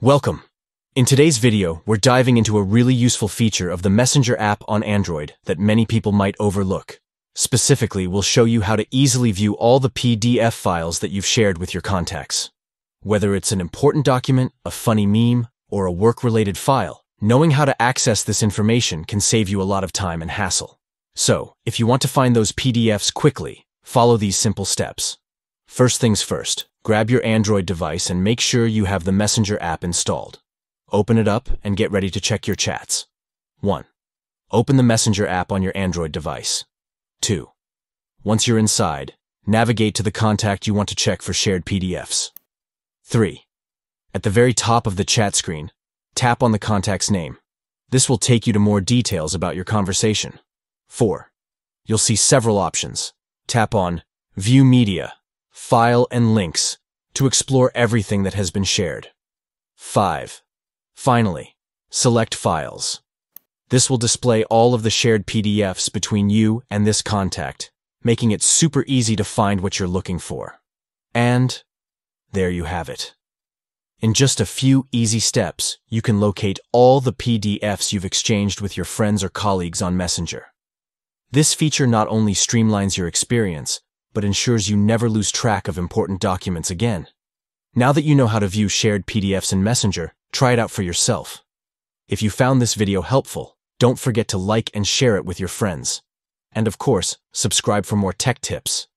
Welcome. In today's video, we're diving into a really useful feature of the Messenger app on Android that many people might overlook. Specifically, we'll show you how to easily view all the PDF files that you've shared with your contacts. Whether it's an important document, a funny meme, or a work-related file, knowing how to access this information can save you a lot of time and hassle. So, if you want to find those PDFs quickly, follow these simple steps. First things first, grab your Android device and make sure you have the Messenger app installed. Open it up and get ready to check your chats. 1. Open the Messenger app on your Android device. 2. Once you're inside, navigate to the contact you want to check for shared PDFs. 3. At the very top of the chat screen, tap on the contact's name. This will take you to more details about your conversation. 4. You'll see several options. Tap on View Media File and Links to explore everything that has been shared. 5. Finally, select Files. This will display all of the shared PDFs between you and this contact, making it super easy to find what you're looking for. And there you have it. In just a few easy steps, you can locate all the PDFs you've exchanged with your friends or colleagues on Messenger. This feature not only streamlines your experience, but ensures you never lose track of important documents again. Now that you know how to view shared PDFs in Messenger, try it out for yourself. If you found this video helpful, don't forget to like and share it with your friends. And of course, subscribe for more tech tips.